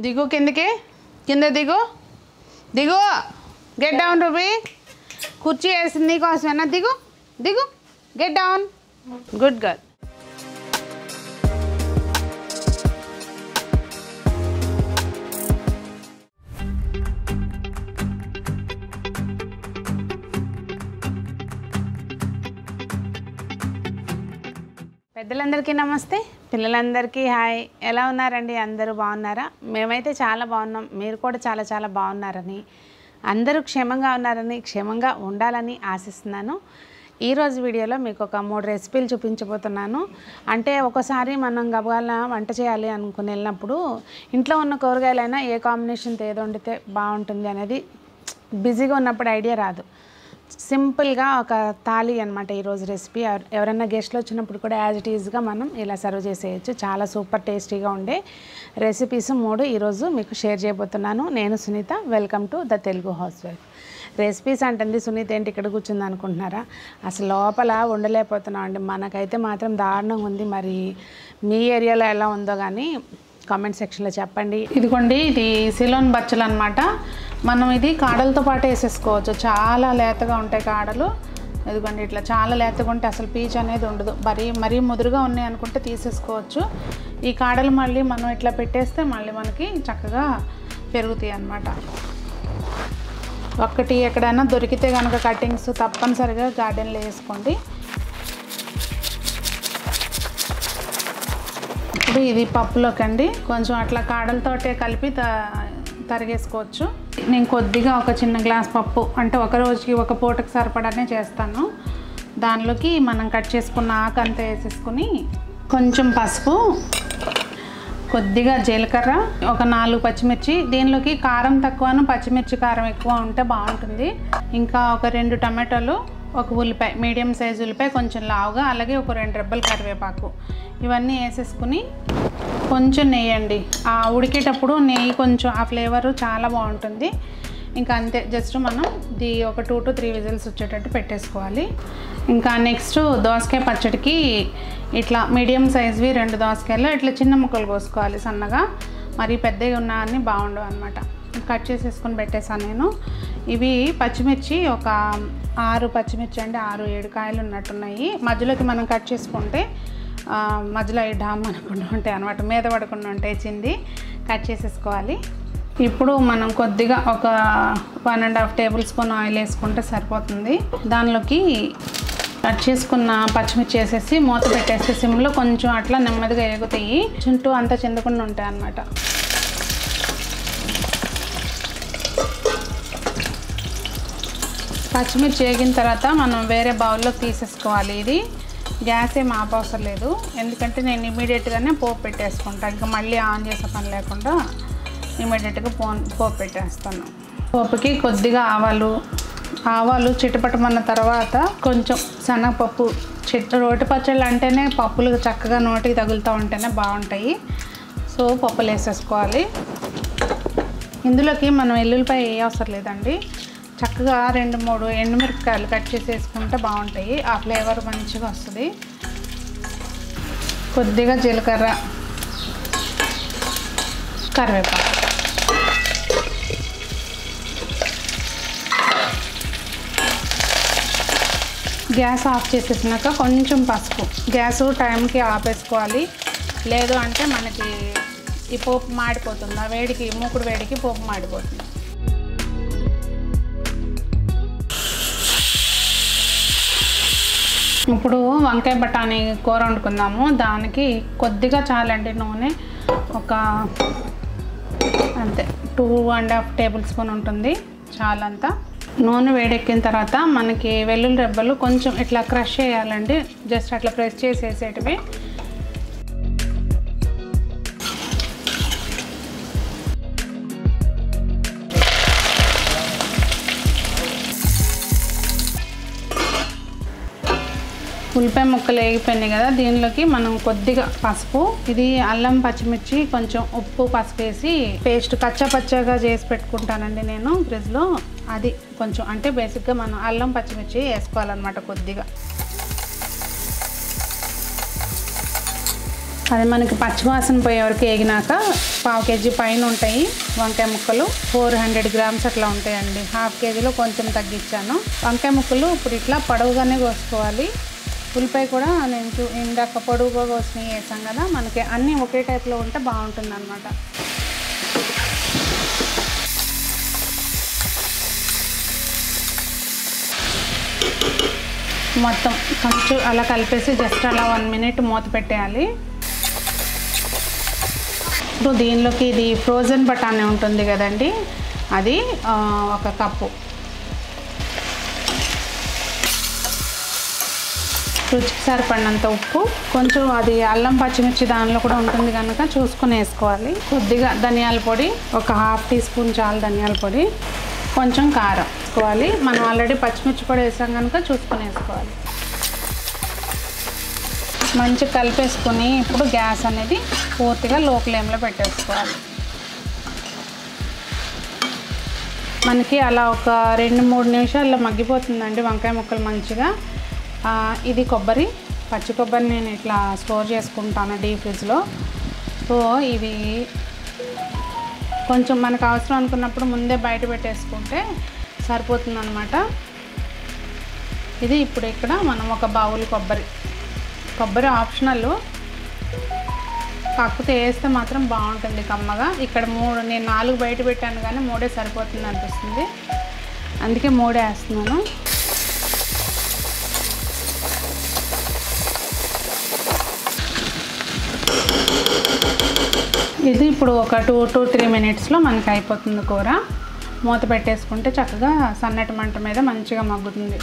దిగు కిందకి. కింద దిగు. దిగు. గెట్ డౌన్ రూబీ కుర్చీ వేసింది నీకోసమేనా? దిగు. దిగు. గెట్ డౌన్ గుడ్ గర్ల్ పెద్దలందరికీ నమస్తే. పిల్లలందరికీ హాయ్. ఎలా ఉన్నారండి? అందరూ బాగున్నారా? మేమైతే చాలా బాగున్నాం. మీరు కూడా చాలా చాలా బాగున్నారని అందరూ క్షేమంగా ఉన్నారని క్షేమంగా ఉండాలని ఆశిస్తున్నాను. ఈరోజు వీడియోలో మీకు ఒక మూడు రెసిపీలు చూపించబోతున్నాను. అంటే ఒకసారి మనం గబగాల వంట చేయాలి అనుకుని వెళ్ళినప్పుడు ఇంట్లో ఉన్న కూరగాయలైనా ఏ కాంబినేషన్తో ఏదో వండితే బాగుంటుంది అనేది బిజీగా ఉన్నప్పుడు ఐడియా రాదు. సింపుల్గా ఒక థాలీ అనమాట ఈరోజు రెసిపీ. ఎవరైనా గెస్ట్లు వచ్చినప్పుడు కూడా యాజ్ ఇట్ ఈజ్గా మనం ఇలా సర్వ్ చేసేయచ్చు. చాలా సూపర్ టేస్టీగా ఉండే రెసిపీస్ మూడు ఈరోజు మీకు షేర్ చేయబోతున్నాను. నేను Sunitha welcome to the Telugu housewife recipes అంటుంది సునీత ఏంటి ఇక్కడ కూర్చుంది అనుకుంటున్నారా? అసలు లోపల ఉండలేకపోతున్నాం అండి. మనకైతే మాత్రం దారుణంగా ఉంది. మరి మీ ఏరియాలో ఎలా ఉందో కానీ కామెంట్ సెక్షన్లో చెప్పండి. ఇదిగోండి ఇది సిలోన్ బచ్చలు అనమాట మనం ఇది కాడలతో పాటు వేసేసుకోవచ్చు. చాలా లేతగా ఉంటాయి కాడలు. ఇదిగోండి ఇట్లా చాలా లేతగా ఉంటే అసలు పీచ్ అనేది ఉండదు. మరీ మరీ ముదురుగా ఉన్నాయి అనుకుంటే తీసేసుకోవచ్చు. ఈ కాడలు మళ్ళీ మనం ఇట్లా పెట్టేస్తే మళ్ళీ మనకి చక్కగా పెరుగుతాయి అన్నమాట. ఒక్కటి ఎక్కడైనా దొరికితే కనుక కటింగ్స్ తప్పనిసరిగా గార్డెన్లో వేసుకోండి. ఇప్పుడు ఇది పప్పులోకి అండి కొంచెం అట్లా కాడలతోటే కలిపి త తరిగేసుకోవచ్చు. నేను కొద్దిగా ఒక చిన్న గ్లాస్ పప్పు అంటే ఒక రోజుకి ఒక పూటకి సరిపడానే చేస్తాను. దానిలోకి మనం కట్ చేసుకున్న ఆకు అంతా వేసేసుకుని కొంచెం పసుపు కొద్దిగా జీలకర్ర ఒక నాలుగు పచ్చిమిర్చి దీనిలోకి కారం తక్కువను పచ్చిమిర్చి కారం ఎక్కువ ఉంటే బాగుంటుంది. ఇంకా ఒక రెండు టమాటోలు ఒక ఉల్లిపాయ మీడియం సైజ్ ఉల్లిపాయ కొంచెం లావుగా అలాగే ఒక రెండు రెబ్బలు కరివేపాకు. ఇవన్నీ వేసేసుకుని కొంచెం నెయ్యి అండి. ఆ ఉడికేటప్పుడు నెయ్యి కొంచెం ఆ ఫ్లేవరు చాలా బాగుంటుంది. ఇంకా అంతే జస్ట్ మనం ది ఒక టూ టు త్రీ విజిల్స్ వచ్చేటట్టు పెట్టేసుకోవాలి. ఇంకా నెక్స్ట్ దోసకాయ పచ్చడికి ఇట్లా మీడియం సైజ్వి రెండు దోసకాయలు ఇట్లా చిన్న ముక్కలు కోసుకోవాలి సన్నగా. మరి పెద్దగా ఉన్నా అని బాగుండవు అనమాట కట్ చేసేసుకొని పెట్టేసాను నేను. ఇవి పచ్చిమిర్చి ఒక ఆరు పచ్చిమిర్చి అంటే ఆరు ఏడు కాయలు ఉన్నట్టున్నాయి. మధ్యలోకి మనం కట్ చేసుకుంటే మధ్యలో అవి డామ్ అనకుండా ఉంటాయి అనమాట మీద పడకుండా ఉంటాయి చింది. కట్ చేసేసుకోవాలి. ఇప్పుడు మనం కొద్దిగా ఒక one and half tablespoon oil వేసుకుంటే సరిపోతుంది. దానిలోకి కట్ చేసుకున్న పచ్చిమిర్చి వేసేసి మూత పెట్టేసి సిమ్లో కొంచెం అట్లా నెమ్మదిగా ఎగుతాయి. చుట్టూ అంతా చెందకుండా ఉంటాయి అన్నమాట. పచ్చిమిర్చి వేగిన తర్వాత మనం వేరే బౌల్లో తీసేసుకోవాలి ఇది. గ్యాస్ ఏం ఆపవసరం లేదు ఎందుకంటే నేను ఇమీడియట్గానే పోపు పెట్టేసుకుంటాను ఇంకా మళ్ళీ ఆన్ చేసే పని లేకుండా ఇమీడియట్గా పో పోపు పెట్టేస్తాను. పోపుకి కొద్దిగా ఆవాలు ఆవాలు చిటపటమన్న తర్వాత కొంచెం శనగపప్పు చిట్ రోటి పచ్చళ్ళు అంటేనే పప్పులు చక్కగా నోటికి తగులుతూ ఉంటేనే బాగుంటాయి. సో పప్పులు వేసేసుకోవాలి ఇందులోకి మనం ఎల్లుల్లిపాయ ఏ అవసరం లేదండి. చక్కగా రెండు మూడు ఎండుమిరపకాయలు కట్ చేసి వేసుకుంటే బాగుంటాయి. ఆ ఫ్లేవర్ మంచిగా వస్తుంది. కొద్దిగా జీలకర్ర కరివేపాకు. గ్యాస్ ఆఫ్ చేసేసినాక కొంచెం పసుపు. గ్యాస్ టైంకి ఆపేసుకోవాలి. లేదు అంటే మనకి ఈ పోపు మాడిపోతుంది. ఆ వేడికి మూకుడు వేడికి పోపు మాడిపోతుంది. ఇప్పుడు వంకాయ బఠానీ కూర వండుకుందాము. దానికి కొద్దిగా చాలండి నూనె. ఒక అంతే two and half tablespoon ఉంటుంది చాలంతా. నూనె వేడెక్కిన తర్వాత మనకి వెల్లుల్లి రెబ్బలు కొంచెం ఇట్లా క్రష్ చేయాలండి. జస్ట్ అట్లా ప్రెస్ చేసేసేటివి. ఉల్లిపాయ ముక్కలు వేగిపోయినాయి కదా దీనిలోకి మనం కొద్దిగా పసుపు ఇది అల్లం పచ్చిమిర్చి కొంచెం ఉప్పు పసుపు వేసి పేస్ట్ కచ్చా పచ్చగా చేసి పెట్టుకుంటానండి నేను ఫ్రిడ్జ్లో. అది కొంచెం అంటే బేసిక్గా మనం అల్లం పచ్చిమిర్చి వేసుకోవాలన్నమాట కొద్దిగా. అది మనకి పచ్చివాసన పోయే వరకు వేగినాక పావు కేజీ పైన ఉంటాయి వంకాయ ముక్కలు. ఫోర్ హండ్రెడ్ గ్రామ్స్ అట్లా ఉంటాయండి. హాఫ్ కేజీలో కొంచెం తగ్గించాను. వంకాయ ముక్కలు ఇప్పుడు ఇట్లా పొడవుగానే కోసుకోవాలి. ఉల్లిపాయ కూడా నేను చూ ఇందాక పొడవుగా కోసినవి వేసాం కదా మనకి అన్నీ ఒకే టైప్లో ఉంటే బాగుంటుంది అనమాట మొత్తం కొంచెం అలా కలిపేసి జస్ట్ అలా వన్ మినిట్ మూత పెట్టేయాలి. ఇప్పుడు దీనిలోకి ఇది ఫ్రోజన్ బఠానీ ఉంటుంది కదండి అది ఒక కప్పు. రుచికి సరిపడినంత ఉప్పు కొంచెం అది అల్లం పచ్చిమిర్చి దానిలో కూడా ఉంటుంది కనుక చూసుకొని వేసుకోవాలి. కొద్దిగా ధనియాల పొడి ఒక హాఫ్ టీ స్పూన్ చాలు ధనియాల పొడి కొంచెం కారం వేసుకోవాలి. మనం ఆల్రెడీ పచ్చిమిర్చి పొడి వేసాం కనుక చూసుకొని వేసుకోవాలి. మంచి కలిపేసుకొని ఇప్పుడు గ్యాస్ అనేది పూర్తిగా లో ఫ్లేమ్లో పెట్టేసుకోవాలి. మనకి అలా ఒక రెండు మూడు నిమిషాల్లో మగ్గిపోతుందండి వంకాయ ముక్కలు మంచిగా. ఇది కొబ్బరి. పచ్చి కొబ్బరి నేను ఇట్లా స్టోర్ చేసుకుంటాను డీప్ ఫ్రిడ్జ్లో. సో ఇవి కొంచెం మనకు అవసరం అనుకున్నప్పుడు ముందే బయట పెట్టేసుకుంటే సరిపోతుంది అనమాట ఇది ఇప్పుడు ఇక్కడ మనం ఒక బౌల్ కొబ్బరి. కొబ్బరి ఆప్షనల్. కాకపోతే వేస్తే మాత్రం బాగుంటుంది కమ్మగా. ఇక్కడ మూడు నేను నాలుగు బయట పెట్టాను కానీ మూడే సరిపోతుంది అనిపిస్తుంది. అందుకే మూడే వేస్తున్నాను. ఇది ఇప్పుడు ఒక టూ టు త్రీ మినిట్స్లో మనకి అయిపోతుంది కూర. మూత పెట్టేసుకుంటే చక్కగా సన్నటి మంట మీద మంచిగా మగ్గుతుంది.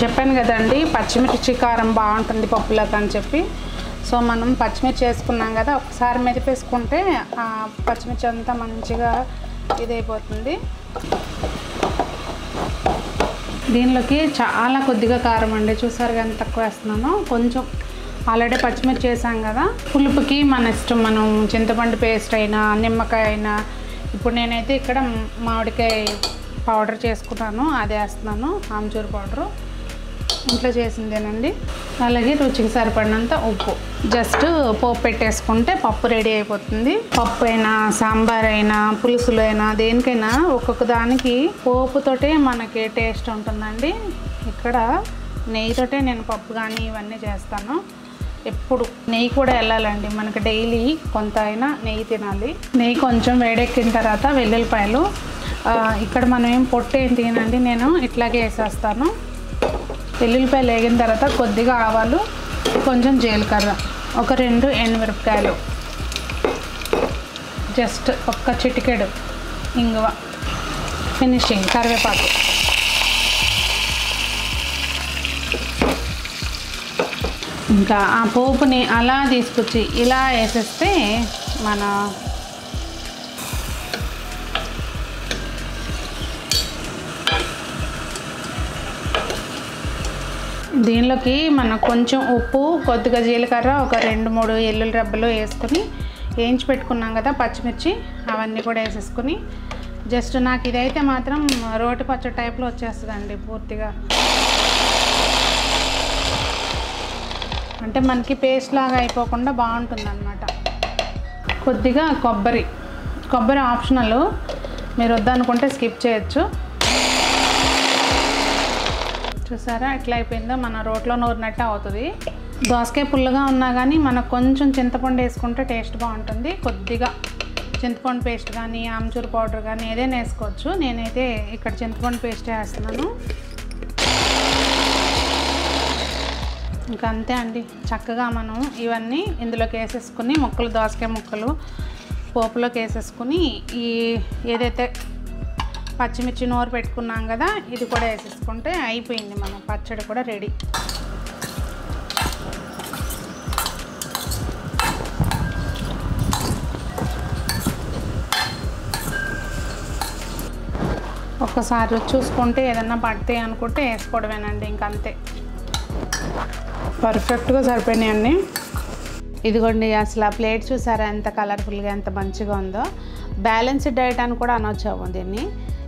చెప్పాను కదండి పచ్చిమిర్చి కారం బాగుంటుంది పప్పులోకి అని చెప్పి. సో మనం పచ్చిమిర్చి వేసుకున్నాం కదా ఒకసారి మెదిపేసుకుంటే ఆ పచ్చిమిర్చి అంతా మంచిగా ఇదైపోతుంది. దీనిలోకి చాలా కొద్దిగా కారం అండి. చూసారు కానీ తక్కువ వేస్తున్నాను? కొంచెం ఆల్రెడీ పచ్చిమిర్చి చేసాం కదా. పులుపుకి మన ఇష్టం మనం చింతపండు పేస్ట్ అయినా నిమ్మకాయ అయినా. ఇప్పుడు నేనైతే ఇక్కడ మామిడికాయ పౌడర్ చేసుకున్నాను. అది వేస్తున్నాను. ఆమ్చూర్ పౌడరు. ఇంట్లో చేసిందేనండి. అలాగే రుచికి సరిపడినంత ఉప్పు. జస్ట్ పోపు పెట్టేసుకుంటే పప్పు రెడీ అయిపోతుంది. పప్పు అయినా సాంబార్ అయినా పులుసులు అయినా దేనికైనా ఒక్కొక్క దానికి పోపుతోటే మనకి టేస్ట్ ఉంటుందండి. ఇక్కడ నెయ్యితోటే నేను పప్పు కానీ ఇవన్నీ చేస్తాను. ఎప్పుడు నెయ్యి కూడా వెళ్ళాలండి. మనకి డైలీ కొంత అయినా నెయ్యి తినాలి. నెయ్యి కొంచెం వేడెక్కిన తర్వాత వెల్లుల్లిపాయలు. ఇక్కడ మనం ఏం పొట్టు ఏం తినండి నేను ఇట్లాగే వేసేస్తాను. వెల్లుల్లిపాయలు లేగిన తర్వాత కొద్దిగా ఆవాలు కొంచెం జీలకర్ర ఒక రెండు ఎండుమిరపకాయలు. జస్ట్ ఒక్క చిటికెడు ఇంగువ. ఫినిషింగ్ కరివేపాకు. ఇంకా ఆ పోపుని అలా తీసుకొచ్చి ఇలా వేసేస్తే మన దీనిలోకి మనం కొంచెం ఉప్పు కొద్దిగా జీలకర్ర ఒక రెండు మూడు ఎల్లుల రబ్బలు వేసుకొని వేయించి పెట్టుకున్నాం కదా పచ్చిమిర్చి అవన్నీ కూడా వేసేసుకుని. జస్ట్ నాకు ఇదైతే మాత్రం రోటి పచ్చడి టైప్లో వచ్చేస్తుందండి పూర్తిగా. అంటే మనకి పేస్ట్ లాగా అయిపోకుండా బాగుంటుందన్నమాట. కొద్దిగా కొబ్బరి కొబ్బరి ఆప్షనల్. మీరు వద్దనుకుంటే స్కిప్ చేయొచ్చు. చూసారా? ఎట్లా అయిపోయిందో? మన రోట్లో నూరినట్టు అవుతుంది. దోసకాయ పుల్లగా ఉన్నా కానీ మనకు కొంచెం చింతపండు వేసుకుంటే టేస్ట్ బాగుంటుంది. కొద్దిగా చింతపండు పేస్ట్ కానీ ఆమ్చూర్ పౌడర్ కానీ ఏదైనా వేసుకోవచ్చు. నేనైతే ఇక్కడ చింతపండు పేస్ట్ వేస్తున్నాను. ఇంకా అంతే అండి. చక్కగా మనం ఇవన్నీ ఇందులోకి వేసేసుకుని ముక్కలు దోసకాయ ముక్కలు పోపులోకి వేసేసుకుని ఈ ఏదైతే పచ్చిమిర్చి నోరు పెట్టుకున్నాం కదా ఇది కూడా వేసేసుకుంటే అయిపోయింది మనం పచ్చడి కూడా రెడీ. ఒక్కసారి చూసుకుంటే ఏదన్నా పడితే అనుకుంటే వేసుకోవడమేనండి ఇంకంతే పర్ఫెక్ట్గా సరిపోయినాయండి ఇదిగోండి అసలు ఆ ప్లేట్ చూసారా ఎంత కలర్ఫుల్గా ఎంత మంచిగా ఉందో. బ్యాలెన్స్డ్ డైట్ అని కూడా అనొచ్చాము దీన్ని.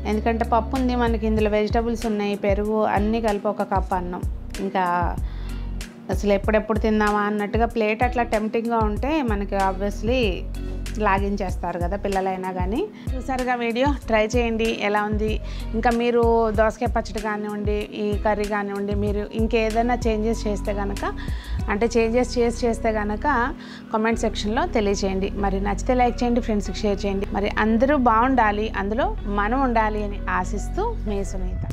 ఎందుకంటే పప్పు ఉంది మనకి ఇందులో వెజిటబుల్స్ ఉన్నాయి పెరుగు అన్నీ కలిపి ఒక కప్ అన్నం. ఇంకా అసలు ఎప్పుడెప్పుడు తిందామా అన్నట్టుగా ప్లేట్ అట్లా టెంప్టింగ్గా ఉంటే మనకి ఆబ్వియస్లీ లాగించేస్తారు కదా పిల్లలైనా కానీ చూసారుగా వీడియో? ట్రై చేయండి. ఎలా ఉంది? ఇంకా మీరు దోసకాయ పచ్చడి కానివ్వండి ఈ కర్రీ కానివ్వండి మీరు ఇంకేదైనా చేంజెస్ చేస్తే కనుక అంటే చేంజెస్ చేసి చేస్తే కనుక కామెంట్ సెక్షన్లో తెలియచేయండి. మరి నచ్చితే లైక్ చేయండి ఫ్రెండ్స్కి షేర్ చేయండి. మరి అందరూ బాగుండాలి అందులో మనం ఉండాలి అని ఆశిస్తూ మీ సునీత.